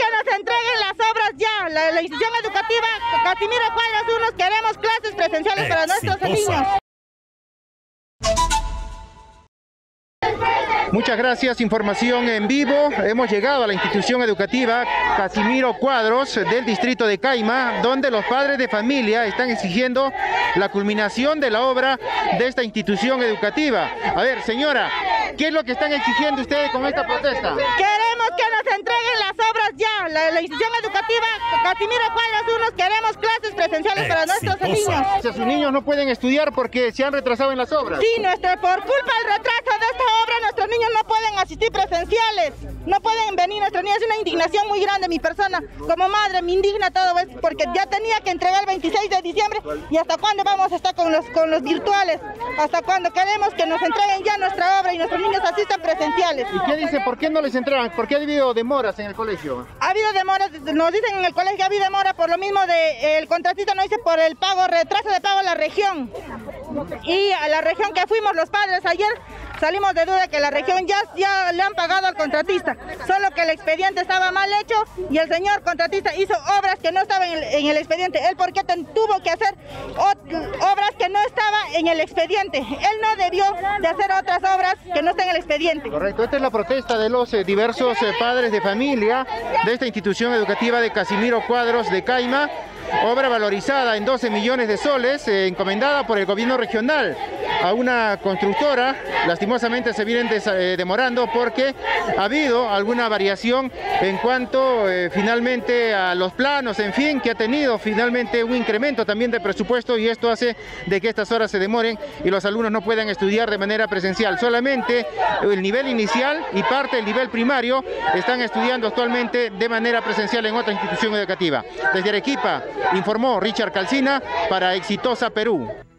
que nos entreguen las obras ya. La, la institución educativa Casimiro Cuadros Unos queremos clases presenciales para nuestros niños. Muchas gracias, información en vivo. Hemos llegado a la institución educativa Casimiro Cuadros del distrito de Caima, donde los padres de familia están exigiendo la culminación de la obra de esta institución educativa. A ver, señora, ¿qué es lo que están exigiendo ustedes con esta protesta? Queremos que nos entreguen las obras ya. La, la institución educativa Casimiro Cuadros Unos queremos clases presenciales para nuestros niños. O sea, sus niños no pueden estudiar porque se han retrasado en las obras. Sí, nuestro, por culpa del retraso de esta obra, nuestros niños no presenciales, no pueden venir nuestros niños. Es una indignación muy grande mi persona. Como madre me indigna todo esto porque ya tenía que entregar el 26 de diciembre y hasta cuándo vamos a estar con los, con los virtuales, hasta cuándo queremos que nos entreguen ya nuestra obra y nuestros niños asistan presenciales. ¿Y qué dice? ¿Por qué no les entregan? ¿Por qué ha habido demoras en el colegio? Ha habido demoras, nos dicen en el colegio que ha habido demora por lo mismo de el contratista no dice por el pago, retraso de pago a la región. Y a la región que fuimos los padres ayer salimos de duda que la región ya, le han pagado al contratista, solo que el expediente estaba mal hecho y el señor contratista hizo obras que no estaban en el, en el expediente. Él porque tuvo que hacer obras que no estaban en el expediente. Él no debió de hacer otras obras que no están en el expediente. Correcto, esta es la protesta de los eh, diversos eh, padres de familia de esta institución educativa de Casimiro Cuadros de Caima obra valorizada en 12 millones de soles, eh, encomendada por el gobierno regional a una constructora. Lastimosamente se vienen eh, demorando porque ha habido alguna variación en cuanto eh, finalmente a los planos, en fin, que ha tenido finalmente un incremento también de presupuesto y esto hace de que estas horas se demoren y los alumnos no puedan estudiar de manera presencial. Solamente el nivel inicial y parte del nivel primario están estudiando actualmente de manera presencial en otra institución educativa. Desde Arequipa, informó Richard Calcina para Exitosa Perú.